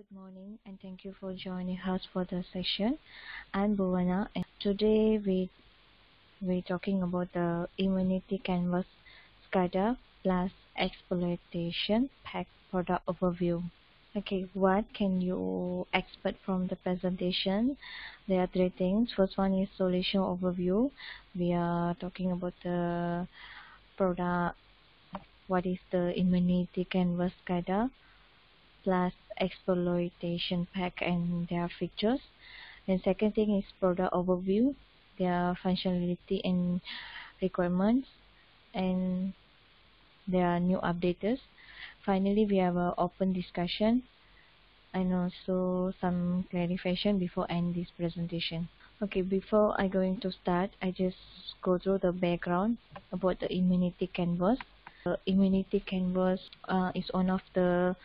Good morning and thank you for joining us for the session. I'm Bhuvana and today we we're talking about the Immunity Canvas SCADA plus exploitation pack product overview. Okay, what can you expect from the presentation? There are three things. First one is solution overview. We are talking about the product, what is the Immunity Canvas SCADA plus exploitation pack and their features. And second thing is product overview their functionality and requirements and their new updates finally we have an open discussion and also some clarification before end this presentation. Okay before i going to start i just go through the background about the immunity canvas. The immunity canvas uh, is one of the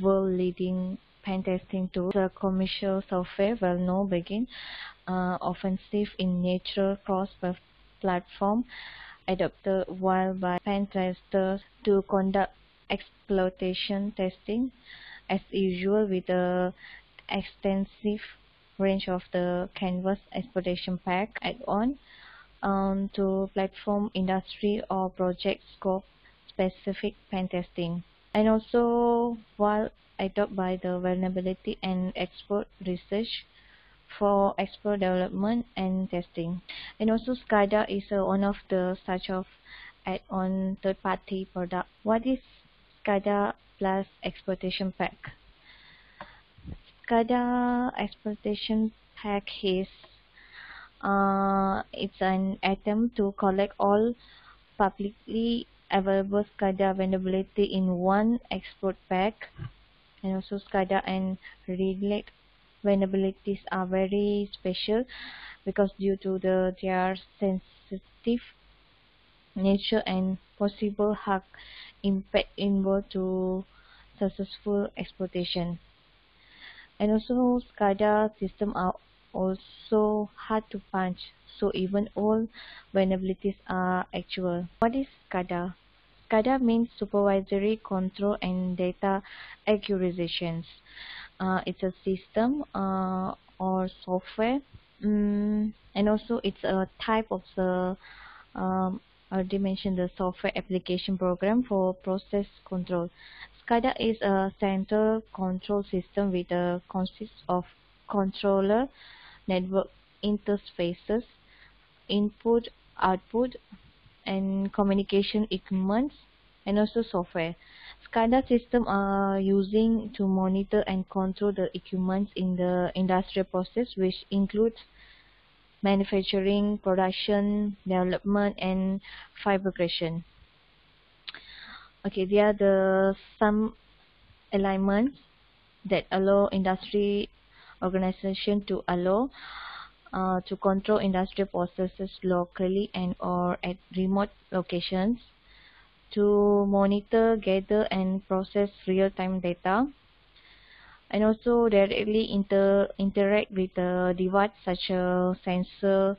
world leading pen testing tool. The commercial software well known begin uh, offensive in nature cross platform adopted while by pen testers to conduct exploitation testing as usual with a extensive range of the canvas exploitation pack add-on um, to platform industry or project scope specific pen testing and also while I talk by the vulnerability and expert research for expert development and testing. And also SCADA is uh, one of the such of add-on third-party product. What is SCADA plus exploitation pack? SCADA exploitation pack is uh, it's an attempt to collect all publicly available SCADA availability in one export pack and also SCADA and relate vulnerabilities are very special because due to the their sensitive nature and possible hack impact involved to successful exploitation. And also SCADA system are also hard to punch so even all vulnerabilities are actual. What is SCADA? SCADA means supervisory control and data acquisitions. Uh, it's a system uh, or software um, and also it's a type of the um, I already mentioned the software application program for process control. SCADA is a central control system with a consists of controller, network interfaces, input, output, and communication equipment, and also software. SCADA system are using to monitor and control the equipment in the industrial process, which includes manufacturing, production, development, and fabrication. Okay, there are the some alignments that allow industry organization to allow uh, to control industrial processes locally and or at remote locations to monitor, gather and process real-time data and also directly inter interact with the device such as sensor,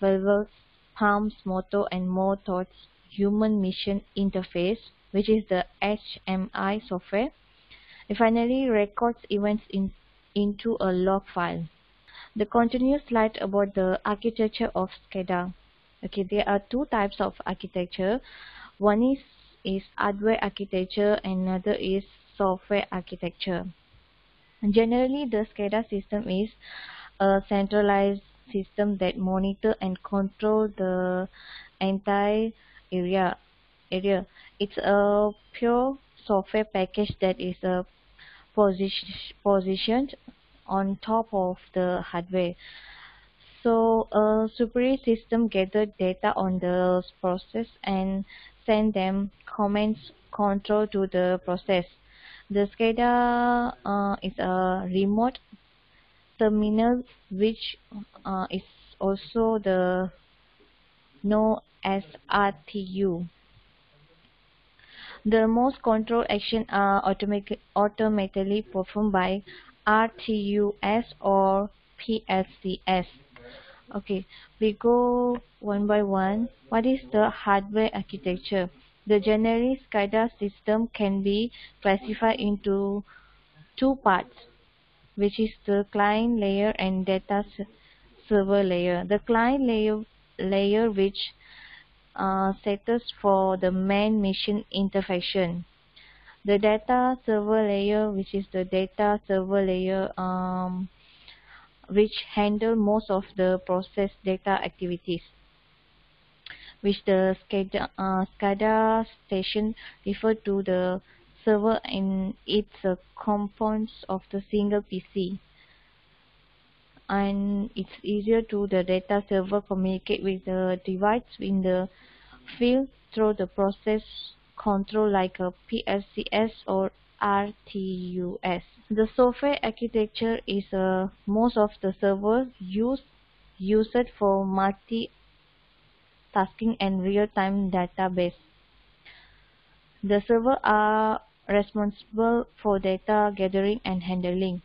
valves, pumps, motor and more towards human mission interface which is the HMI software. And finally records events in into a log file the continuous slide about the architecture of SCADA. Okay, there are two types of architecture. One is is hardware architecture and another is software architecture. Generally, the SCADA system is a centralized system that monitor and control the entire area. Area. It's a pure software package that is a position, positioned on top of the hardware. So a superior system gathered data on the process and send them commands control to the process. The SCADA uh, is a remote terminal which uh, is also the known as RTU. The most control action are automatically performed by RTUS or PLCS. Okay, we go one by one. What is the hardware architecture? The generic SCADA system can be classified into two parts. which is the client layer and data server layer. The client layer, layer which uh, settles for the main machine interface. The data server layer, which is the data server layer, um, which handle most of the process data activities which the SCADA, uh, SCADA station refer to the server and its uh, components of the single PC and it's easier to the data server communicate with the device in the field through the process control like a PLCS or RTUS. The software architecture is uh, most of the servers use used for multi tasking and real-time database. The server are responsible for data gathering and handling.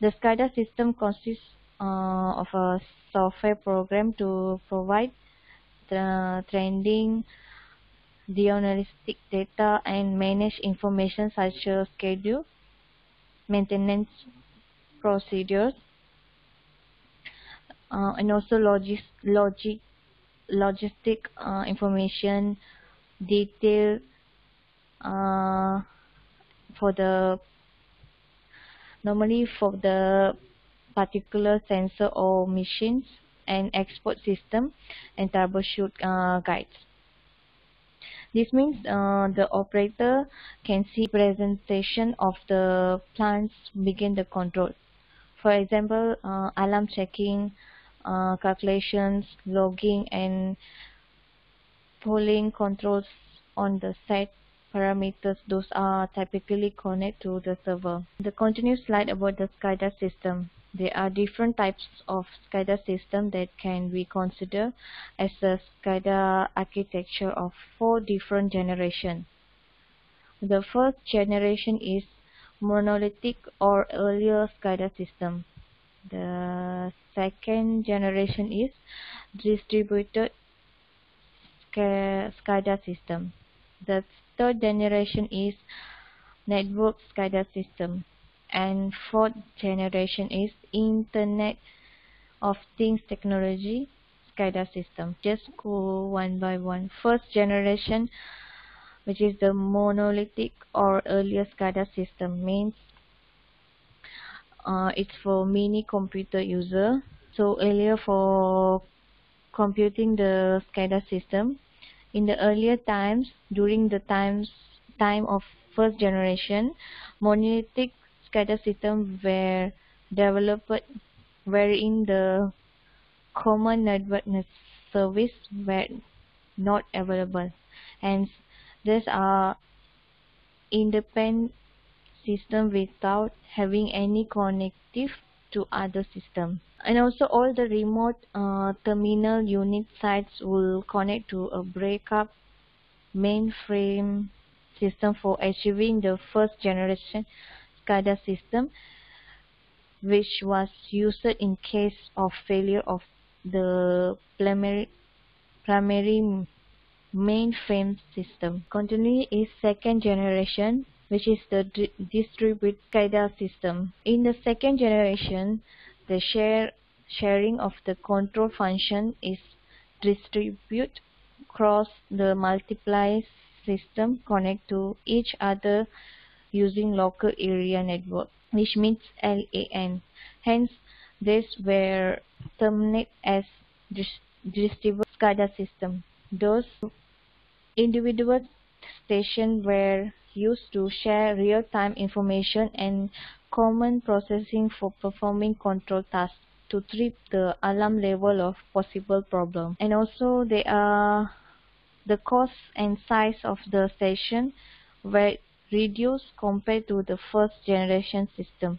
The SCADA system consists uh, of a software program to provide the trending diagnostic data and manage information such as schedule, maintenance procedures, uh, and also logis logistic uh, information detail uh, for the normally for the particular sensor or machines and export system and troubleshoot uh, guides. This means uh, the operator can see presentation of the plants begin the control. For example, uh, alarm checking, uh, calculations, logging, and polling controls on the set parameters. Those are typically connected to the server. The continuous slide about the SCADA system. There are different types of SCADA system that can be considered as a SCADA architecture of four different generations. The first generation is monolithic or earlier SCADA system. The second generation is distributed SCADA system. The third generation is network SCADA system. And fourth generation is Internet of Things technology SCADA system. Just go one by one. First generation, which is the monolithic or earlier SCADA system, means uh, it's for mini computer user so earlier for computing the SCADA system in the earlier times during the times time of first generation monolithic SCADA system were developed wherein the common network service were not available. Hence these are independent system without having any connective to other system. And also all the remote uh, terminal unit sites will connect to a breakup mainframe system for achieving the first generation SCADA system which was used in case of failure of the primary primary mainframe system. Continuity is second generation which is the distributed SCADA system. In the second generation, the share sharing of the control function is distributed across the multiple system connect to each other using local area network, which means LAN. Hence, this were terminated as distributed SCADA system. Those individual stations were used to share real-time information and common processing for performing control tasks to trip the alarm level of possible problem. And also they are the cost and size of the station were reduced compared to the first generation system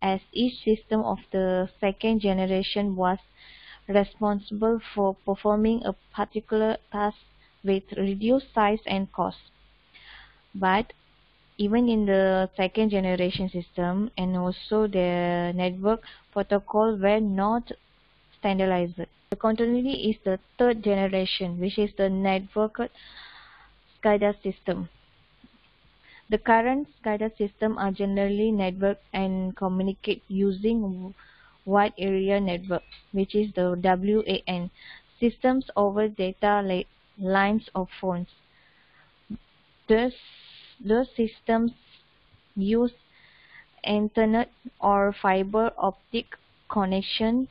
as each system of the second generation was responsible for performing a particular task with reduced size and cost but even in the second generation system and also the network protocol were not standardized. The continuity is the third generation which is the network SCADA system. The current SCADA systems are generally networked and communicate using wide area network, which is the WAN, systems over data lines of phones. Thus, those systems use Ethernet or fiber optic connections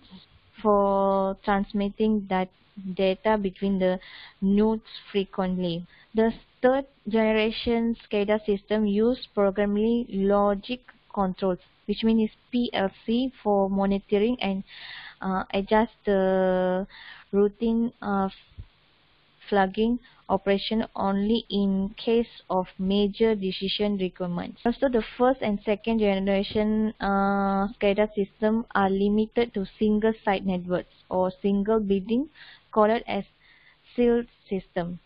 for transmitting that data between the nodes frequently. The third generation SCADA system use programmable logic controls, which means PLC for monitoring and uh, adjust the routine uh, flagging operation only in case of major decision requirements. Also, the first and second generation uh, SCADA system are limited to single site networks or single building called as sealed system.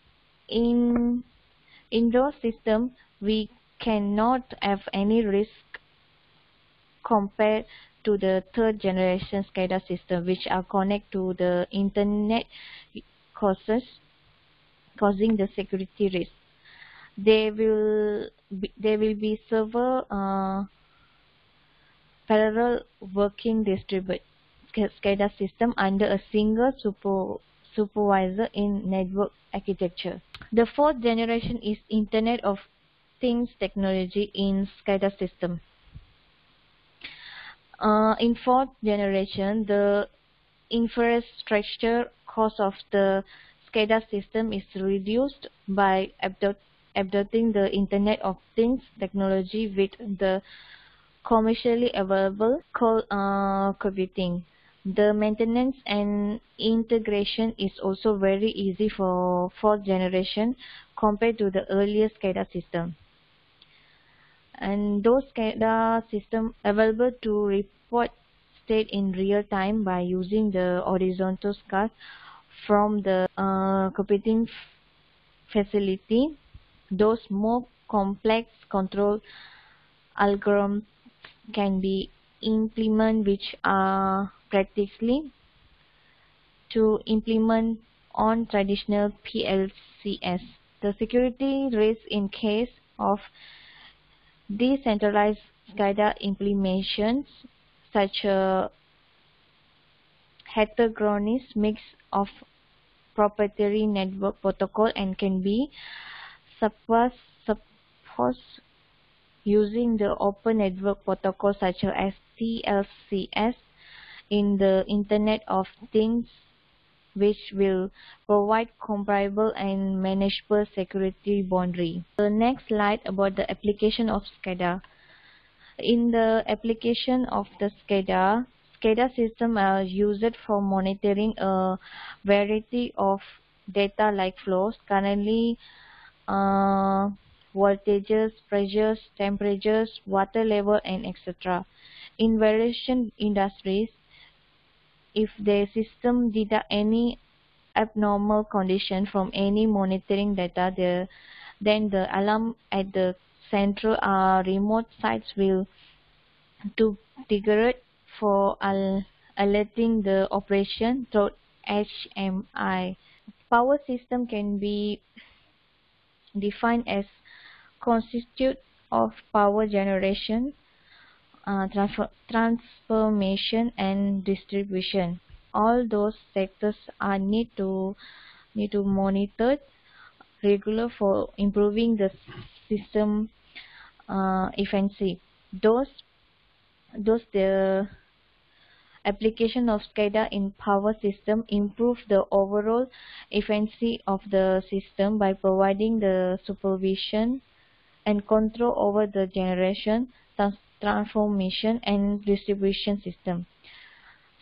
In indoor system, we cannot have any risk compared to the third generation SCADA system which are connected to the internet causes causing the security risk. They will be, there will be server uh, parallel working distributed SCADA system under a single super, supervisor in network architecture. The fourth generation is Internet of Things technology in SCADA system. Uh, in fourth generation, the infrastructure cost of the SCADA system is reduced by adopting the Internet of Things technology with the commercially available cloud uh, computing. The maintenance and integration is also very easy for fourth generation compared to the earlier SCADA system. And those SCADA system available to report state in real time by using the horizontal SCADA from the uh, computing facility. Those more complex control algorithms can be implemented which are practically to implement on traditional PLCS. The security risk in case of decentralized SCADA implementations such a heterogeneous mix of proprietary network protocol and can be suppressed using the open network protocol such as PLCS in the Internet of Things which will provide comparable and manageable security boundary. The next slide about the application of SCADA. In the application of the SCADA, SCADA system are used for monitoring a variety of data like flows, currently uh, voltages, pressures, temperatures, water level, and etc. In various industries, if the system detect any abnormal condition from any monitoring data, the, then the alarm at the central or remote sites will to trigger it for alerting the operation through HMI. Power system can be defined as constitute of power generation, uh, transfer transformation and distribution. All those sectors are need to need to monitor regular for improving the system uh, efficiency. Those those the application of SCADA in power system improve the overall efficiency of the system by providing the supervision and control over the generation, transformation, and distribution system.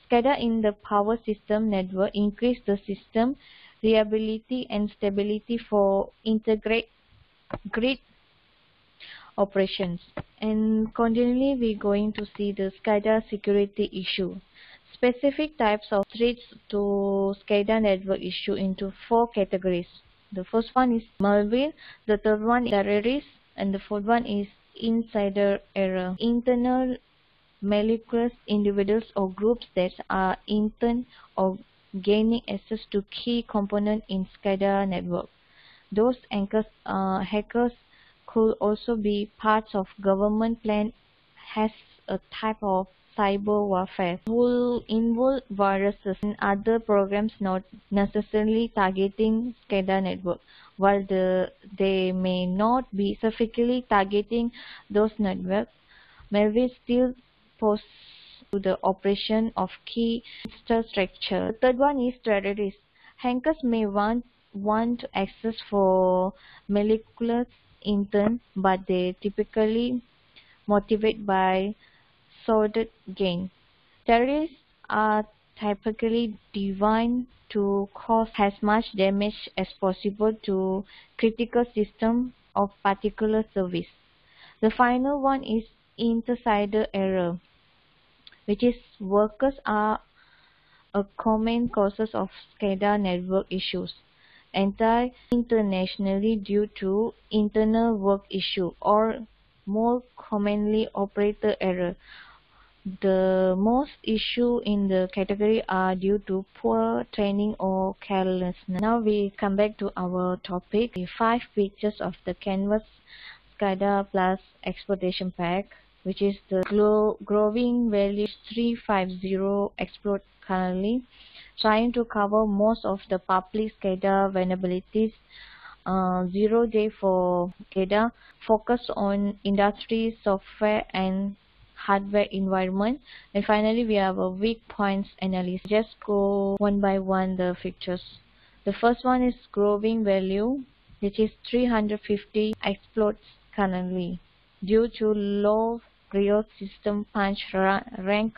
SCADA in the power system network increase the system reliability and stability for integrate grid operations. And continually we're going to see the SCADA security issue specific types of threats to SCADA network issue into four categories. The first one is malware, the third one is terrorist, and the fourth one is insider error. Internal malicious individuals or groups that are intent or gaining access to key component in SCADA network. Those anchors, uh, hackers could also be parts of government plan has a type of cyber warfare will involve viruses and other programs not necessarily targeting SCADA network. While the, they may not be specifically targeting those networks, malware still pose to the operation of key infrastructure. The third one is terrorists. Hackers may want want access for malicious intent, but they typically motivated by sordid gain. Terrorists are typically designed to cause as much damage as possible to critical systems of particular service. The final one is insider error, which is workers are a common causes of SCADA network issues entire internationally due to internal work issue or more commonly operator error the most issue in the category are due to poor training or carelessness. Now we come back to our topic, the five features of the Canvas SCADA Plus Exploitation Pack, which is the growing value 350 exploit currently, trying to cover most of the public SCADA vulnerabilities uh, zero day for SCADA, focus on industry software and hardware environment. And finally we have a weak points analysis. Just go one by one the features the first one is growing value which is 350 exploits currently due to low real system punch rank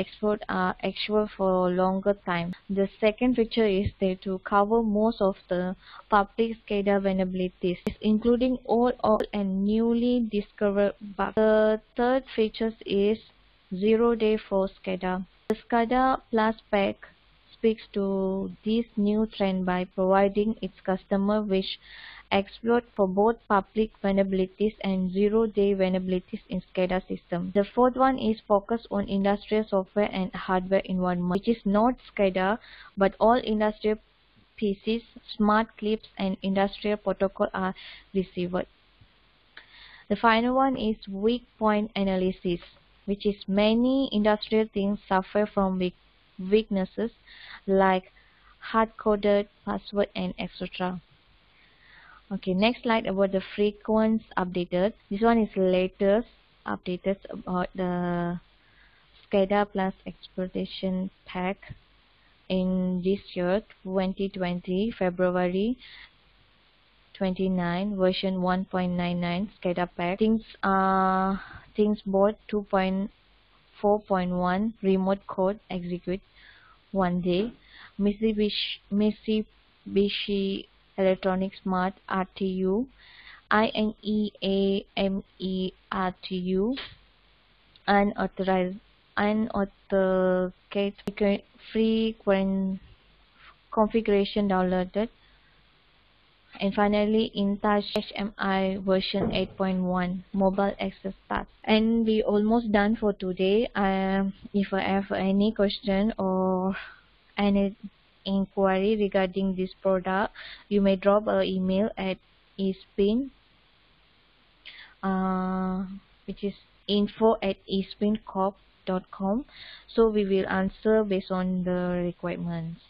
export are actual for longer time. The second feature is there to cover most of the public SCADA vulnerabilities, including all old and newly discovered bugs. The third feature is zero day for SCADA. The SCADA Plus pack speaks to this new trend by providing its customer with exploit for both public vulnerabilities and zero-day vulnerabilities in SCADA system. The fourth one is focus on industrial software and hardware environment, which is not SCADA, but all industrial PCs, smart clips, and industrial protocol are received. The final one is weak point analysis, which is many industrial things suffer from weak weaknesses like hard-coded password and etc. Okay, next slide about the frequency updated. This one is latest updated about the SCADA Plus Exploitation Pack in this year 2020 February 29 version 1.99 SCADA pack things uh things board 2.4.1 remote code execute one day. Mitsubishi Mitsubishi Electronic Smart RTU, INEAME RTU, unauthorized unauthorized frequent configuration downloaded and finally InTouch HMI version 8.1 mobile access path and we almost done for today. Um, if I have any question or any inquiry regarding this product you may drop an email at espin uh, which is info at espincorp.com so we will answer based on the requirements